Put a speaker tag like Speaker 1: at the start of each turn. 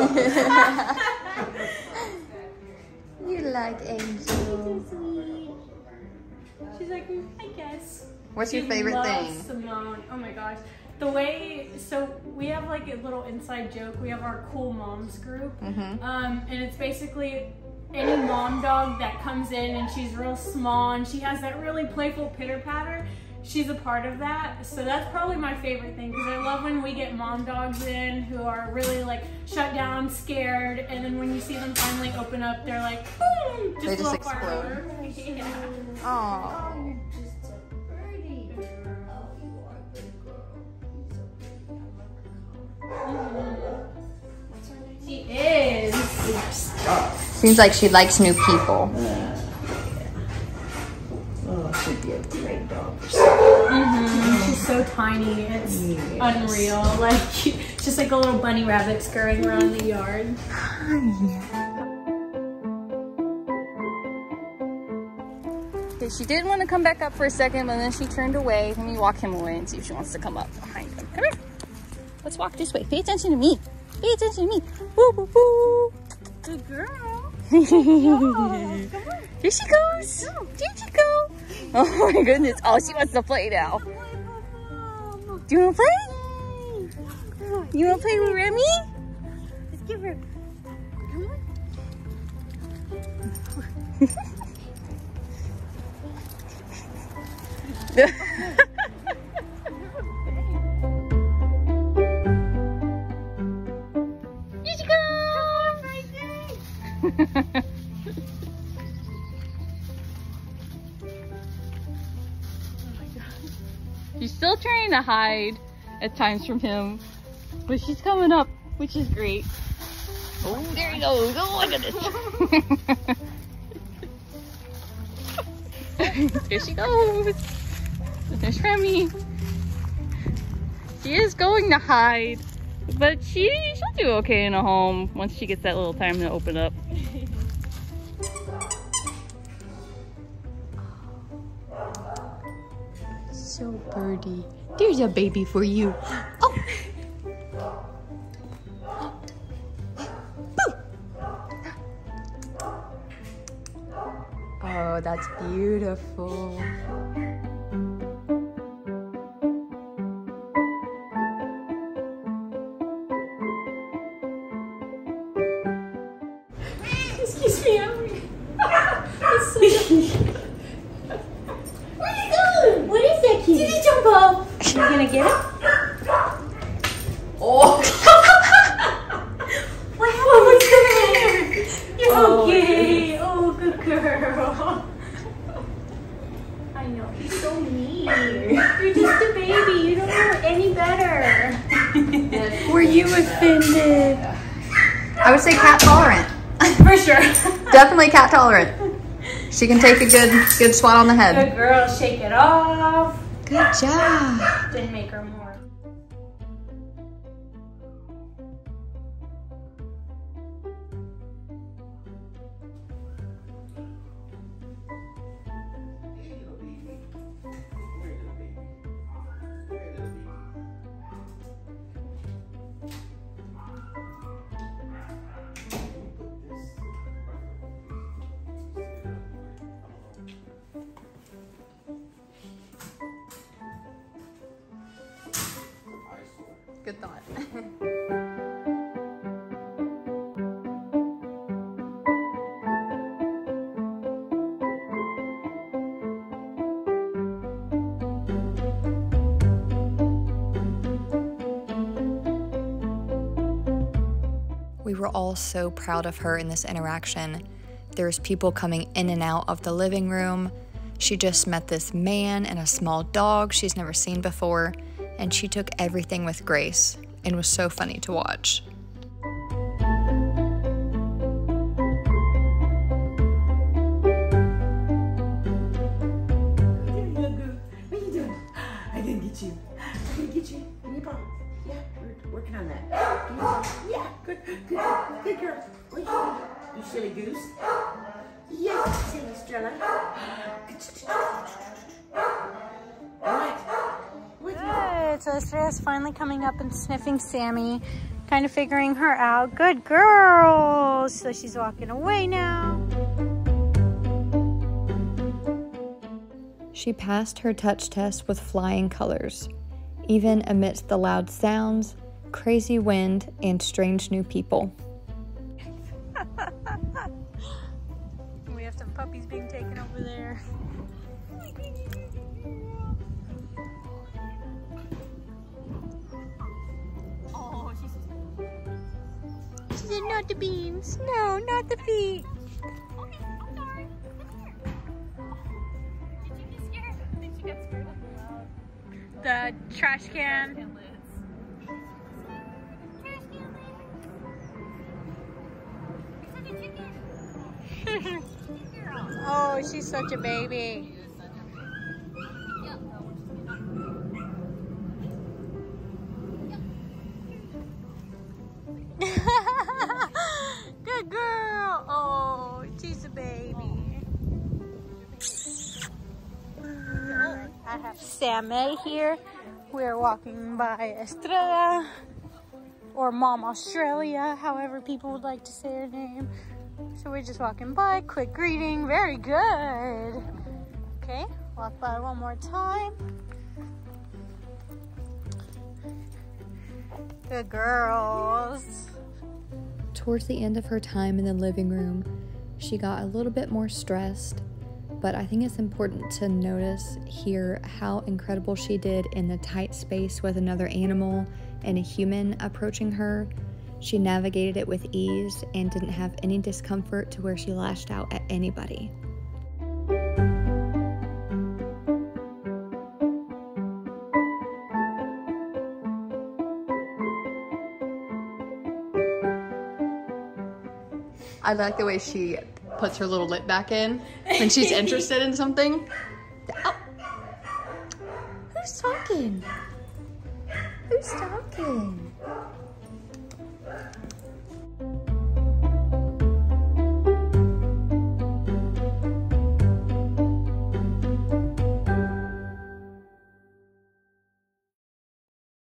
Speaker 1: you like Angel.
Speaker 2: She's like, I guess.
Speaker 1: What's your favorite
Speaker 2: loves
Speaker 1: thing?
Speaker 2: Simone. Oh my gosh. The way, so we have like a little inside joke. We have our cool moms group.
Speaker 1: Mm-hmm.
Speaker 2: Um, and it's basically any mom dog that comes in and she's real small and she has that really playful pitter patter. She's a part of that. So that's probably my favorite thing because I love when we get mom dogs in who are really like shut down, scared. And then when you see them finally open up, they're like, boom, just,
Speaker 1: They
Speaker 2: a
Speaker 1: just
Speaker 2: little
Speaker 1: explode.
Speaker 2: firework. Yeah.
Speaker 1: Aww.
Speaker 2: She is.
Speaker 1: Seems like she likes new people.
Speaker 3: Oh, she'd be a great dog. Mhm.
Speaker 2: She's so tiny. It's unreal. Like just like a little bunny rabbit scurrying around the yard.
Speaker 1: Okay, she did want to come back up for a second, but then she turned away. Let me walk him away and see if she wants to come up behind him. Come here. Let's walk this way. Pay attention to me. Pay attention to me. Woo, woo, woo.
Speaker 2: Good girl.
Speaker 1: Here she goes. There she go. Oh my goodness. Oh, she wants to play now. Do you want to play? You want to play with Remy?
Speaker 2: Let's give her.
Speaker 1: Here she goes. She's still trying to hide at times from him, but she's coming up, which is great. Oh, there he goes. Oh my goodness. there she goes. There's Remy. She is going to hide, but she she'll do okay in a home once she gets that little time to open up. So birdie. There's a baby for you. Oh. Oh, that's beautiful.
Speaker 2: You
Speaker 1: offended? I would say cat tolerant.
Speaker 2: For sure.
Speaker 1: Definitely cat tolerant. She can take a good good swat on the head.
Speaker 2: Good girl. Shake it off.
Speaker 1: Good job.
Speaker 2: Didn't make her more.
Speaker 1: Good thought. We were all so proud of her in this interaction. There's people coming in and out of the living room. She just met this man and a small dog she's never seen before, and she took everything with grace and was so funny to watch.
Speaker 3: Working on that. Yeah, good, good, good girl. You? Silly goose. Yes, silly.
Speaker 2: Good. So Estrella's finally coming up and sniffing Sammy. kind of figuring her out. Good girl. So she's walking away now.
Speaker 1: She passed her touch test with flying colors, even amidst the loud sounds, crazy wind, and strange new people.
Speaker 2: we have some puppies being taken over there. Not the beans. No, not the feet.
Speaker 4: Okay, I'm sorry. Did you get scared? I think she got scared of the
Speaker 2: trash can.
Speaker 4: can.
Speaker 2: Oh, she's such a baby. Have here. We're walking by Estrella or Mom Australia, however people would like to say her name. So we're just walking by, quick greeting, very good. Okay, walk by one more time. Good girls.
Speaker 1: Towards the end of her time in the living room, she got a little bit more stressed, but I think it's important to notice here how incredible she did in the tight space with another animal and a human approaching her. She navigated it with ease and didn't have any discomfort to where she lashed out at anybody. I like the way she puts her little lip back in when she's interested in something. Oh. Who's talking? Who's talking?